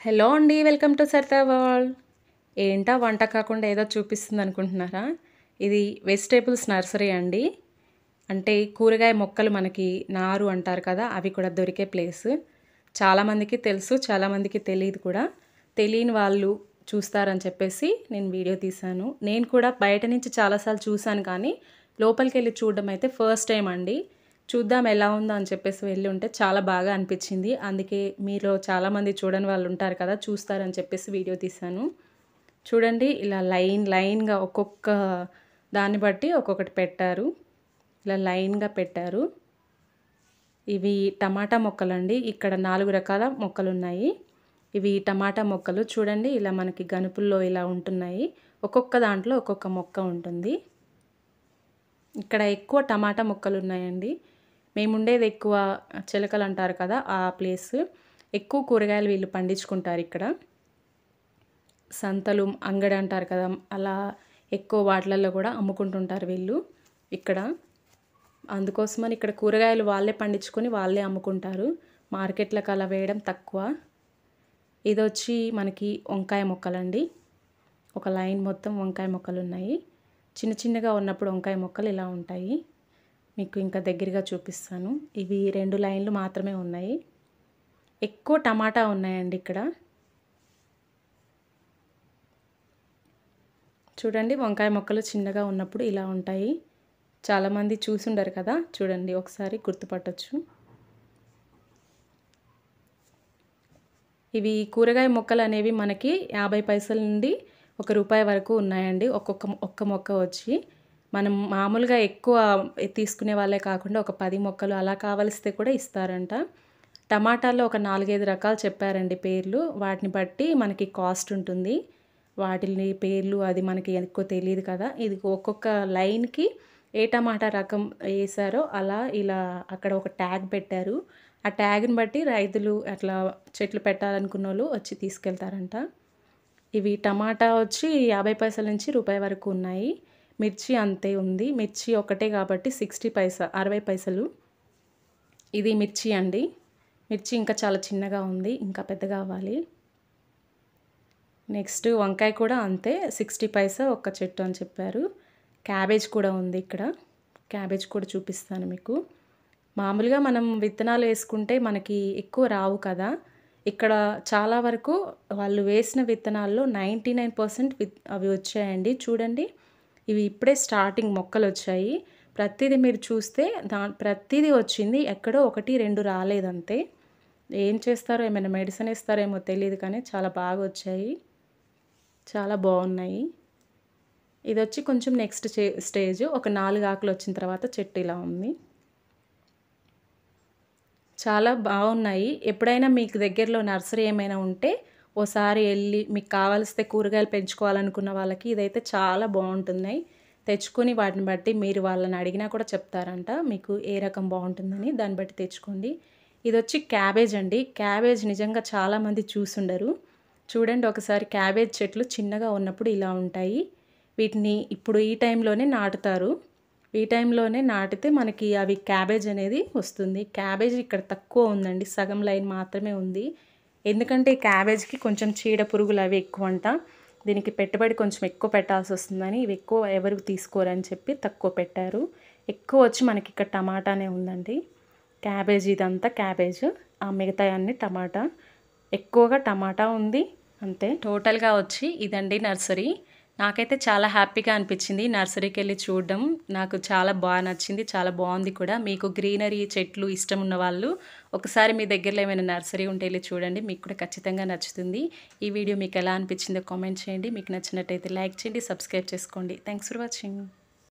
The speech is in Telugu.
హలో అండి వెల్కమ్ టు సరితా వరల్డ్. ఏంటా వంట కాకుండా ఏదో చూపిస్తుంది అనుకుంటున్నారా? ఇది వెజిటేబుల్స్ నర్సరీ అండి. అంటే కూరగాయ మొక్కలు మనకి నారు అంటారు కదా అవి కూడా దొరికే ప్లేస్. చాలామందికి తెలుసు చాలామందికి తెలియదు కూడా. తెలియని వాళ్ళు చూస్తారని చెప్పేసి నేను వీడియో తీశాను. నేను కూడా బయట నుంచి చాలాసార్లు చూశాను కానీ లోపలికి వెళ్ళి చూడడం అయితే ఫస్ట్ టైం అండి. చూద్దాం ఎలా ఉందో అని చెప్పేసి వెళ్ళి ఉంటే చాలా బాగా అనిపించింది. అందుకే మీలో చాలామంది చూడని వాళ్ళు ఉంటారు కదా చూస్తారని చెప్పేసి వీడియో తీశాను. చూడండి ఇలా లైన్ లైన్గా ఒక్కొక్క దాన్ని బట్టి ఒక్కొక్కటి పెట్టారు. ఇలా లైన్గా పెట్టారు. ఇవి టమాటా మొక్కలండి. ఇక్కడ నాలుగు రకాల మొక్కలు ఉన్నాయి. ఇవి టమాటా మొక్కలు చూడండి ఇలా మనకి గనుపుల్లో ఇలా ఉంటున్నాయి. ఒక్కొక్క దాంట్లో ఒక్కొక్క మొక్క ఉంటుంది. ఇక్కడ ఎక్కువ టమాటా మొక్కలు ఉన్నాయండి. మేము ఉండేది ఎక్కువ చిలకలు అంటారు కదా ఆ ప్లేస్ ఎక్కువ కూరగాయలు వీళ్ళు పండించుకుంటారు ఇక్కడ. సంతలు అంగడి అంటారు కదా అలా ఎక్కువ వాటిలలో కూడా అమ్ముకుంటుంటారు వీళ్ళు ఇక్కడ. అందుకోసమని ఇక్కడ కూరగాయలు వాళ్ళే పండించుకొని వాళ్ళే అమ్ముకుంటారు. మార్కెట్లకు అలా వేయడం తక్కువ. ఇది వచ్చి మనకి వంకాయ మొక్కలండి. ఒక లైన్ మొత్తం వంకాయ మొక్కలు ఉన్నాయి చిన్న చిన్నగా ఉన్నప్పుడు వంకాయ మొక్కలు ఇలా ఉంటాయి. మీకు ఇంకా దగ్గరగా చూపిస్తాను. ఇవి రెండు లైన్లు మాత్రమే ఉన్నాయి. ఎక్కువ టమాటా ఉన్నాయండి ఇక్కడ. చూడండి వంకాయ మొక్కలు చిన్నగా ఉన్నప్పుడు ఇలా ఉంటాయి. చాలామంది చూసుండరు కదా. చూడండి ఒకసారి గుర్తుపట్టచ్చు. ఇవి కూరగాయ మొక్కలు అనేవి మనకి యాభై పైసల నుండి ఒక రూపాయి వరకు ఉన్నాయండి. ఒక్కొక్క ఒక్క మొక్క వచ్చి. మనం మామూలుగా ఎక్కువ తీసుకునే వాళ్ళే కాకుండా ఒక పది మొక్కలు అలా కావలిస్తే కూడా ఇస్తారంట. టమాటాల్లో ఒక నాలుగైదు రకాలు చెప్పారండి పేర్లు. వాటిని బట్టి మనకి కాస్ట్ ఉంటుంది. వాటిని పేర్లు అది మనకి ఎక్కువ తెలియదు కదా. ఇది ఒక్కొక్క లైన్కి ఏ టమాటా రకం వేసారో అలా ఇలా అక్కడ ఒక ట్యాగ్ పెట్టారు. ఆ ట్యాగ్ని బట్టి రైతులు అట్లా చెట్లు పెట్టాలనుకున్న వాళ్ళు వచ్చి తీసుకెళ్తారంట. ఇవి టమాటా వచ్చి యాభై పైసల నుంచి రూపాయి వరకు ఉన్నాయి. మిర్చి అంతే ఉంది. మిర్చి ఒకటే కాబట్టి సిక్స్టీ పైసా అరవై పైసలు. ఇది మిర్చి అండి. మిర్చి ఇంకా చాలా చిన్నగా ఉంది ఇంకా పెద్దగా అవ్వాలి. నెక్స్ట్ వంకాయ కూడా అంతే సిక్స్టీ పైసా ఒక్క చెట్టు అని చెప్పారు. క్యాబేజ్ కూడా ఉంది ఇక్కడ. క్యాబేజ్ కూడా చూపిస్తాను మీకు. మామూలుగా మనం విత్తనాలు వేసుకుంటే మనకి ఎక్కువ రావు కదా. ఇక్కడ చాలా వరకు వాళ్ళు వేసిన విత్తనాల్లో నైంటీ నైన్ పర్సెంట్ విత్ అవి వచ్చాయండి. చూడండి. ఇవి ఇప్పుడే స్టార్టింగ్ మొక్కలు వచ్చాయి ప్రతిదీ మీరు చూస్తే దా ప్రతిదీ వచ్చింది ఎక్కడో ఒకటి రెండు రాలేదంతే. ఏం చేస్తారో ఏమైనా మెడిసిన్ ఇస్తారేమో తెలియదు కానీ చాలా బాగా వచ్చాయి. చాలా బాగున్నాయి. ఇది వచ్చి కొంచెం నెక్స్ట్ స్టేజ్ ఒక నాలుగు ఆకులు వచ్చిన తర్వాత చెట్టు ఇలా ఉంది. చాలా బాగున్నాయి. ఎప్పుడైనా మీకు దగ్గరలో నర్సరీ ఏమైనా ఉంటే ఓసారి వెళ్ళి మీకు కావాల్సితే కూరగాయలు పెంచుకోవాలనుకున్న వాళ్ళకి ఇదైతే చాలా బాగుంటున్నాయి. తెచ్చుకొని వాటిని బట్టి మీరు వాళ్ళని అడిగినా కూడా చెప్తారంట మీకు ఏ రకం బాగుంటుందని. దాన్ని బట్టి తెచ్చుకోండి. ఇది వచ్చి క్యాబేజ్ అండి. క్యాబేజ్ నిజంగా చాలామంది చూసుండరు. చూడండి ఒకసారి క్యాబేజ్ చెట్లు చిన్నగా ఉన్నప్పుడు ఇలా ఉంటాయి. వీటిని ఇప్పుడు ఈ టైంలోనే నాటుతారు. ఈ టైంలోనే నాటితే మనకి అవి క్యాబేజ్ అనేది వస్తుంది. క్యాబేజ్ ఇక్కడ తక్కువ ఉందండి. సగం లైన్ మాత్రమే ఉంది. ఎందుకంటే ఈ క్యాబేజ్కి కొంచెం చీడ పురుగులు అవి ఎక్కువ అంట దీనికి పెట్టుబడి కొంచెం ఎక్కువ పెట్టాల్సి వస్తుందని ఇవి ఎక్కువ ఎవరు తీసుకోరని చెప్పి తక్కువ పెట్టారు. ఎక్కువ వచ్చి మనకి ఇక్కడ టమాటానే ఉందండి. క్యాబేజ్ ఇదంతా క్యాబేజ్. ఆ మిగతా అన్ని టమాటా. ఎక్కువగా టమాటా ఉంది. అంతే. టోటల్గా వచ్చి ఇదండి నర్సరీ. నాకైతే చాలా హ్యాపీగా అనిపించింది నర్సరీకి వెళ్ళి చూడడం. నాకు చాలా బాగా నచ్చింది చాలా బాగుంది కూడా. మీకు గ్రీనరీ చెట్లు ఇష్టం ఉన్న వాళ్ళు ఒకసారి మీ దగ్గరలో ఏమైనా నర్సరీ ఉంటే వెళ్ళి చూడండి. మీకు కూడా ఖచ్చితంగా నచ్చుతుంది. ఈ వీడియో మీకు ఎలా అనిపించిందో కామెంట్ చేయండి. మీకు నచ్చినట్టయితే లైక్ చేయండి సబ్స్క్రైబ్ చేసుకోండి. Thanks for watching.